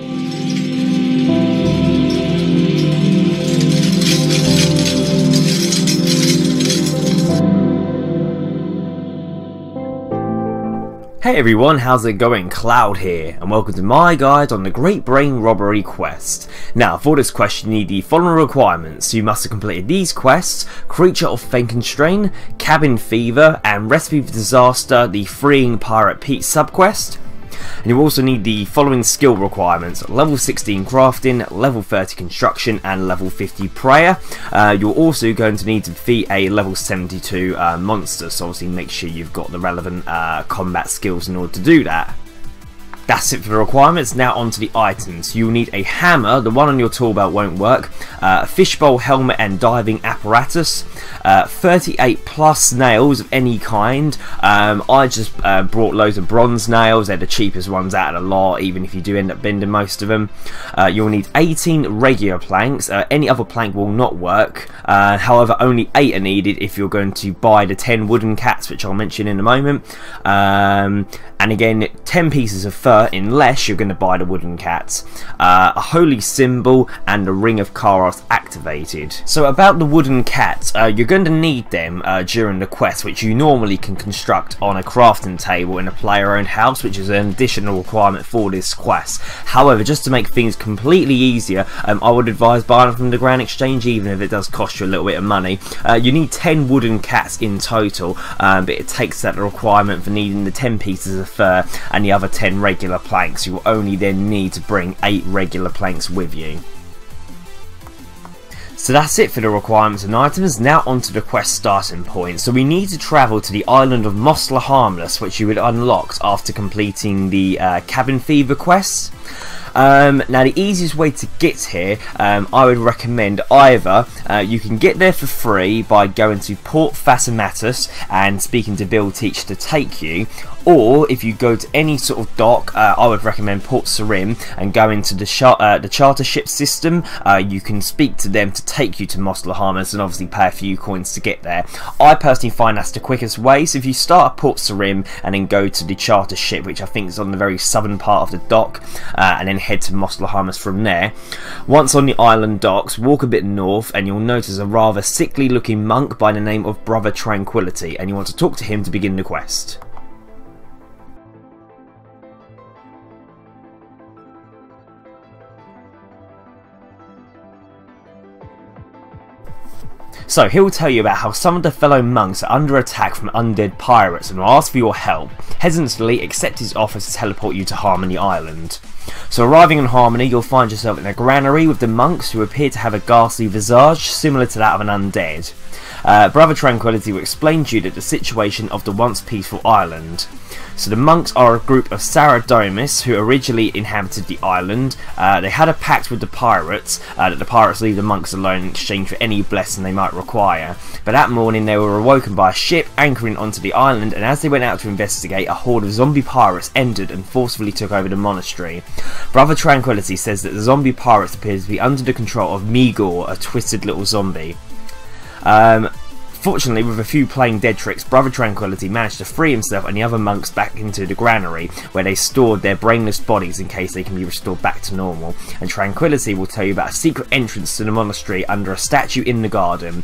Hey everyone, how's it going? Cloud here, and welcome to my guide on the Great Brain Robbery quest. Now, for this quest you need the following requirements. You must have completed these quests, Creature of Fenkenstrain, Cabin Fever, and Recipe for Disaster, the Freeing Pirate Pete subquest. And you also need the following skill requirements level 16 crafting, level 30 construction, and level 50 prayer. Uh, you're also going to need to defeat a level 72 uh, monster, so obviously make sure you've got the relevant uh, combat skills in order to do that. That's it for the requirements. Now onto the items. You'll need a hammer, the one on your tool belt won't work, uh, a fishbowl helmet and diving apparatus, uh, 38 plus nails of any kind. Um, I just uh, brought loads of bronze nails, they're the cheapest ones out of the lot, even if you do end up bending most of them. Uh, you'll need 18 regular planks, uh, any other plank will not work, uh, however only 8 are needed if you're going to buy the 10 wooden cats, which I'll mention in a moment. Um, and again, 10 pieces of fur unless you're going to buy the wooden cats, uh, a holy symbol, and a ring of Charos activated. So about the wooden cats, uh, you're going to need them uh, during the quest, which you normally can construct on a crafting table in a player-owned house, which is an additional requirement for this quest. However, just to make things completely easier, um, I would advise buying them from the Grand Exchange, even if it does cost you a little bit of money. Uh, you need 10 wooden cats in total, um, but it takes that requirement for needing the 10 pieces of fur and the other 10 regular planks. You will only then need to bring 8 regular planks with you. So that's it for the requirements and items, now onto the quest starting point. So we need to travel to the island of Mos Harmless, which you would unlock after completing the uh, Cabin Fever quest. Um, now the easiest way to get here, um, I would recommend either uh, you can get there for free by going to Port Phasmatos and speaking to Bill Teach to take you, or if you go to any sort of dock, uh, I would recommend Port Sarim and go into the, char uh, the charter ship system. Uh, you can speak to them to take you to Mos Le'Harmless and obviously pay a few coins to get there. I personally find that's the quickest way. So if you start at Port Sarim and then go to the charter ship, which I think is on the very southern part of the dock, uh, and then head to Mos Le'Harmless from there. Once on the island docks, walk a bit north and you'll notice a rather sickly looking monk by the name of Brother Tranquility, and you want to talk to him to begin the quest. So he'll tell you about how some of the fellow monks are under attack from undead pirates and will ask for your help. Hesitantly accept his offer to teleport you to Harmony Island. So arriving in Harmony, you'll find yourself in a granary with the monks who appear to have a ghastly visage similar to that of an undead. Uh, Brother Tranquility will explain to you that the situation of the once peaceful island. So the monks are a group of Saradomis who originally inhabited the island. Uh, they had a pact with the pirates uh, that the pirates leave the monks alone in exchange for any blessing they might require. But that morning they were awoken by a ship anchoring onto the island and as they went out to investigate a horde of zombie pirates entered and forcefully took over the monastery. Brother Tranquility says that the zombie pirates appear to be under the control of Mi-Gor, a twisted little zombie. Um, Fortunately, with a few playing dead tricks, Brother Tranquility managed to free himself and the other monks back into the granary, where they stored their brainless bodies in case they can be restored back to normal. And Tranquility will tell you about a secret entrance to the monastery under a statue in the garden.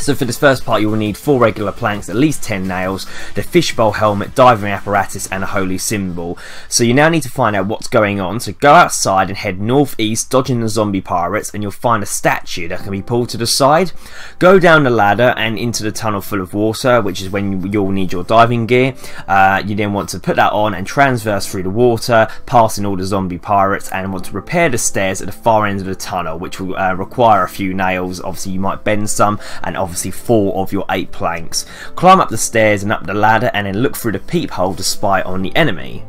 So for this first part you will need 4 regular planks, at least 10 nails, the fishbowl helmet, diving apparatus and a holy symbol. So you now need to find out what's going on, so go outside and head northeast dodging the zombie pirates and you'll find a statue that can be pulled to the side. Go down the ladder and into the tunnel full of water, which is when you'll need your diving gear. Uh, you then want to put that on and transverse through the water, passing all the zombie pirates and want to repair the stairs at the far end of the tunnel, which will uh, require a few nails. Obviously you might bend some and obviously four of your eight planks. Climb up the stairs and up the ladder and then look through the peephole to spy on the enemy.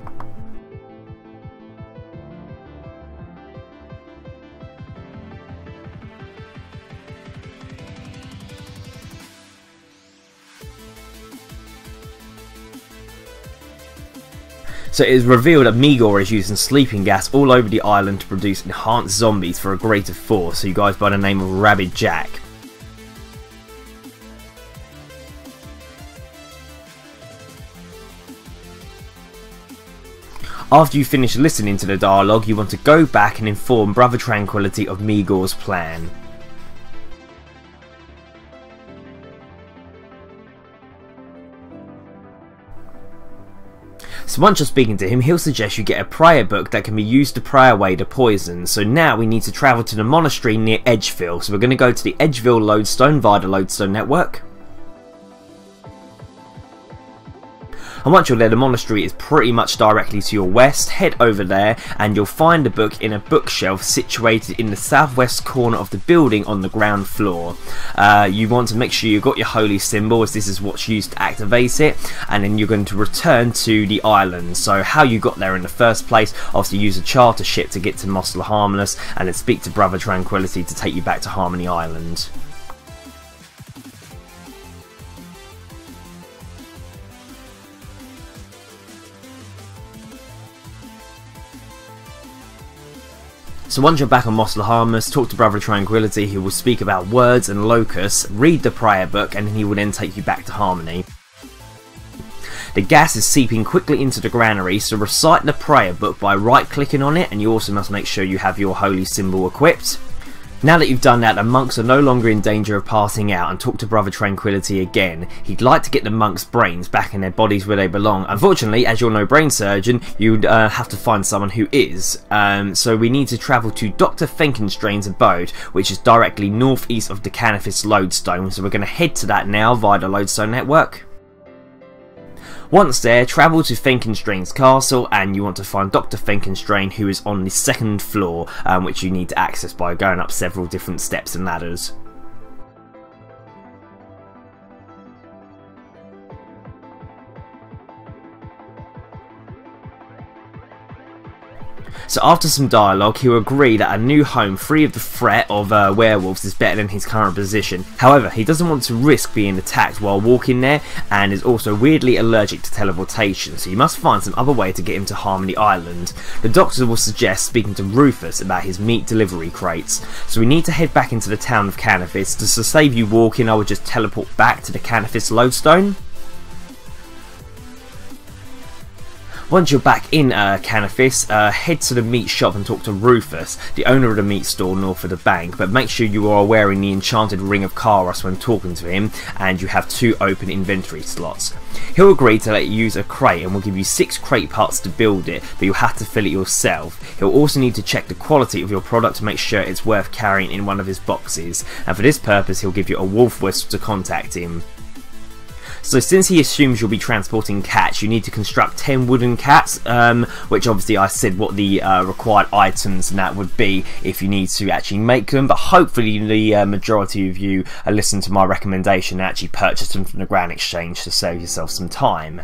So it is revealed that Mi-Gor is using sleeping gas all over the island to produce enhanced zombies for a greater force, so you guys by the name of Rabid Jack. After you finish listening to the dialogue, you want to go back and inform Brother Tranquility of Mi-Gor's plan. So once you're speaking to him, he'll suggest you get a prayer book that can be used to pray away the poison. So now we need to travel to the monastery near Edgeville. So we're going to go to the Edgeville Lodestone via the Lodestone network. And once you're there, the monastery is pretty much directly to your west. Head over there and you'll find a book in a bookshelf situated in the southwest corner of the building on the ground floor. Uh, you want to make sure you've got your holy symbol as this is what's used to activate it. And then you're going to return to the island. So how you got there in the first place, obviously use a charter ship to get to Mos Le'Harmless and then speak to Brother Tranquility to take you back to Harmony Island. So once you're back on Mos Le'Harmless, talk to Brother Tranquility, he will speak about words and locus, read the prayer book, and he will then take you back to Harmony. The gas is seeping quickly into the granary, so recite the prayer book by right clicking on it, and you also must make sure you have your holy symbol equipped. Now that you've done that, the monks are no longer in danger of passing out and talk to Brother Tranquility again. He'd like to get the monks' brains back in their bodies where they belong. Unfortunately, as you're no brain surgeon, you'd uh, have to find someone who is. Um, so we need to travel to Dr. Fenkenstrain's abode, which is directly northeast of the Canifis Lodestone. So we're going to head to that now via the Lodestone network. Once there, travel to Fenkenstrain's castle and you want to find Dr. Fenkenstrain who is on the second floor, um, which you need to access by going up several different steps and ladders. So after some dialogue, he'll agree that a new home free of the threat of uh, werewolves is better than his current position. However, he doesn't want to risk being attacked while walking there and is also weirdly allergic to teleportation, so you must find some other way to get him to Harmony Island. The doctor will suggest speaking to Rufus about his meat delivery crates, so we need to head back into the town of Canifis. To save you walking, I will just teleport back to the Canifis Lodestone. Once you're back in uh, Canifis, uh, head to the meat shop and talk to Rufus, the owner of the meat store north of the bank, but make sure you are wearing the enchanted ring of Charos when talking to him, and you have two open inventory slots. He'll agree to let you use a crate and will give you six crate parts to build it, but you'll have to fill it yourself. He'll also need to check the quality of your product to make sure it's worth carrying in one of his boxes, and for this purpose he'll give you a wolf whistle to contact him. So since he assumes you'll be transporting cats, you need to construct 10 wooden cats, um, which obviously I said what the uh, required items and that would be if you need to actually make them, but hopefully the uh, majority of you uh, listen to my recommendation and actually purchase them from the Grand Exchange to save yourself some time.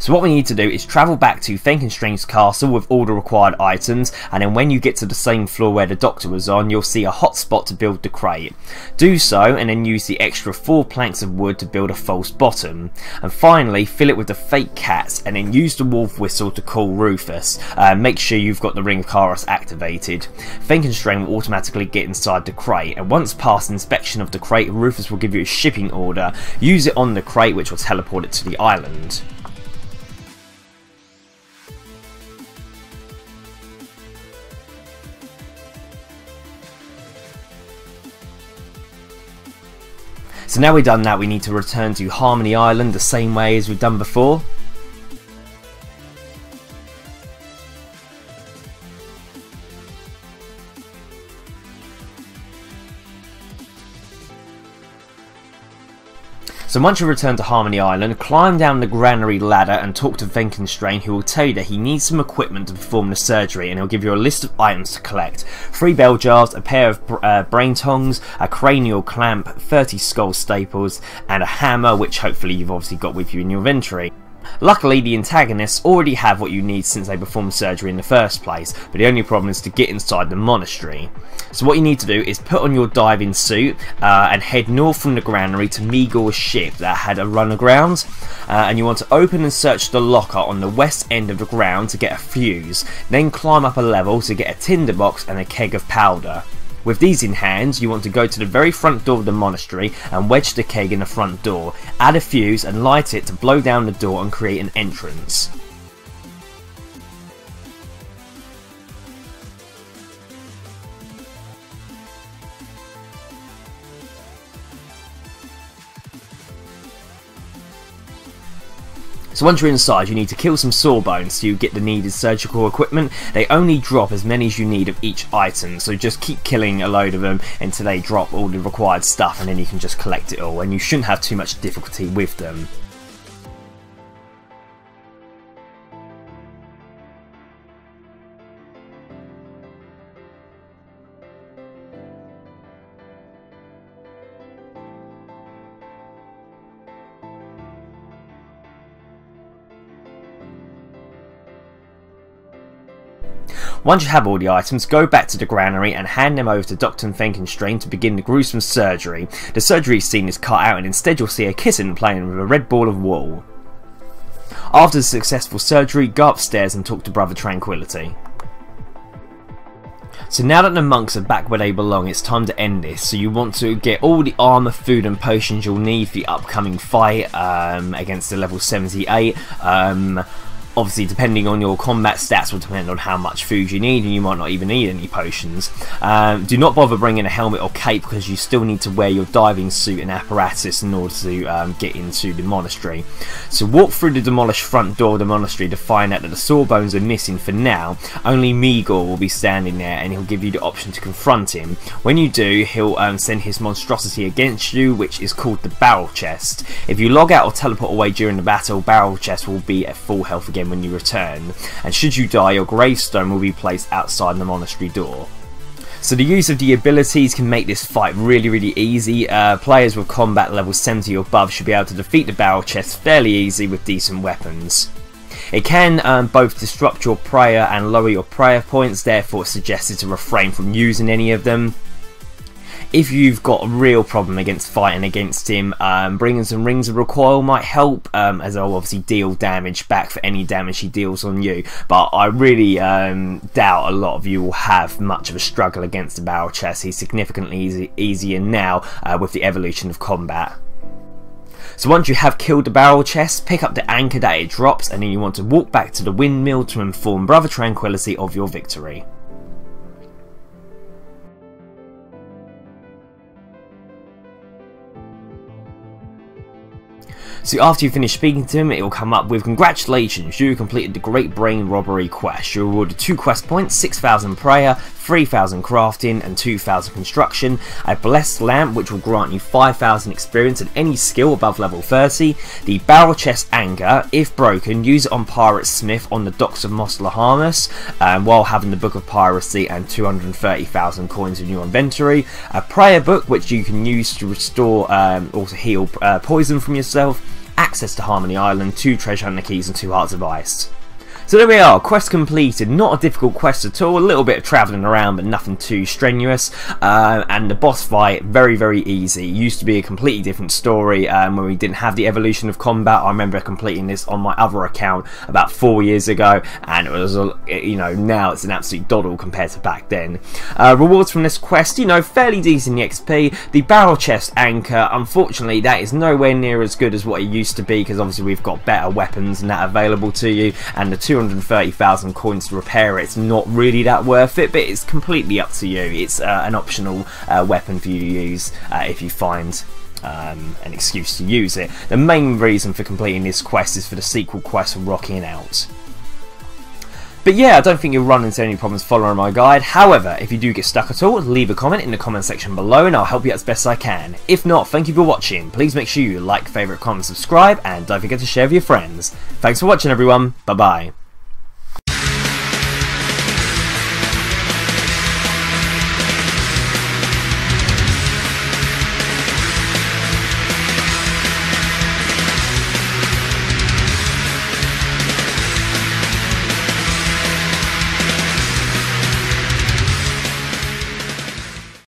So what we need to do is travel back to Fenkenstrain's castle with all the required items and then when you get to the same floor where the doctor was on you'll see a hot spot to build the crate. Do so and then use the extra 4 planks of wood to build a false bottom. And finally fill it with the fake cats and then use the wolf whistle to call Rufus. Uh, make sure you've got the ring of Charos activated. Fenkenstrain will automatically get inside the crate and once past inspection of the crate Rufus will give you a shipping order. Use it on the crate which will teleport it to the island. So now we've done that, we need to return to Harmony Island the same way as we've done before. So once you return to Harmony Island, climb down the granary ladder and talk to Fenkenstrain who will tell you that he needs some equipment to perform the surgery and he'll give you a list of items to collect. Three bell jars, a pair of uh, brain tongs, a cranial clamp, 30 skull staples and a hammer which hopefully you've obviously got with you in your inventory. Luckily, the antagonists already have what you need since they performed surgery in the first place, but the only problem is to get inside the monastery. So what you need to do is put on your diving suit uh, and head north from the granary to Mi-Gor's ship that had a run aground, uh, and you want to open and search the locker on the west end of the ground to get a fuse, then climb up a level to get a tinderbox and a keg of powder. With these in hand, you want to go to the very front door of the monastery and wedge the keg in the front door, add a fuse and light it to blow down the door and create an entrance. So once you're inside, you need to kill some sawbones to get the needed surgical equipment. They only drop as many as you need of each item, so just keep killing a load of them until they drop all the required stuff and then you can just collect it all and you shouldn't have too much difficulty with them. Once you have all the items, go back to the granary and hand them over to Dr. Fenkenstrain to begin the gruesome surgery. The surgery scene is cut out and instead you'll see a kitten playing with a red ball of wool. After the successful surgery, go upstairs and talk to Brother Tranquility. So now that the monks are back where they belong, it's time to end this. So you want to get all the armor, food and potions you'll need for the upcoming fight um, against the level 78. Um, obviously depending on your combat stats will depend on how much food you need and you might not even need any potions. Um, do not bother bringing a helmet or cape because you still need to wear your diving suit and apparatus in order to um, get into the monastery. So walk through the demolished front door of the monastery to find out that the sawbones are missing for now. Only Mi-Gor will be standing there and he'll give you the option to confront him. When you do, he'll um, send his monstrosity against you which is called the barrel chest. If you log out or teleport away during the battle, barrel chest will be at full health again when you return, and should you die, your gravestone will be placed outside the monastery door. So the use of the abilities can make this fight really really easy. Uh, players with combat level 70 or above should be able to defeat the barrel chest fairly easy with decent weapons. It can um, both disrupt your prayer and lower your prayer points, therefore it's suggested to refrain from using any of them if you've got a real problem against fighting against him, um, bringing some rings of recoil might help, um, as I'll obviously deal damage back for any damage he deals on you. But I really um, doubt a lot of you will have much of a struggle against the barrel chest. He's significantly easy, easier now uh, with the evolution of combat. So once you have killed the barrel chest, pick up the anchor that it drops and then you want to walk back to the windmill to inform Brother Tranquility of your victory. So after you finish speaking to him, it will come up with Congratulations, you completed the Great Brain Robbery quest. You're awarded 2 quest points, 6,000 prayer, 3,000 crafting and 2,000 construction, a blessed lamp which will grant you 5,000 experience and any skill above level 30, the barrel chest anchor, if broken, use it on Pirate Smith on the docks of Mos Le'Harmless um, while having the Book of Piracy and 230,000 coins in your inventory, a prayer book which you can use to restore um, or to heal uh, poison from yourself, access to Harmony Island, two treasure hunter keys and two hearts of ice. So there we are, quest completed. Not a difficult quest at all, a little bit of travelling around but nothing too strenuous. Uh, and the boss fight, very, very easy. Used to be a completely different story um, when we didn't have the evolution of combat. I remember completing this on my other account about four years ago and it was, you know, now it's an absolute doddle compared to back then. Uh, rewards from this quest, you know, fairly decent XP. The barrel chest anchor, unfortunately, that is nowhere near as good as what it used to be because obviously we've got better weapons and that available to you and the two 230,000 coins to repair it. It's not really that worth it, but it's completely up to you. It's uh, an optional uh, weapon for you to use uh, if you find um, an excuse to use it. The main reason for completing this quest is for the sequel quest rocking out. But yeah, I don't think you'll run into any problems following my guide. However, if you do get stuck at all, leave a comment in the comment section below and I'll help you out as best I can. If not, thank you for watching. Please make sure you like, favourite, comment, subscribe, and don't forget to share with your friends. Thanks for watching everyone. Bye bye.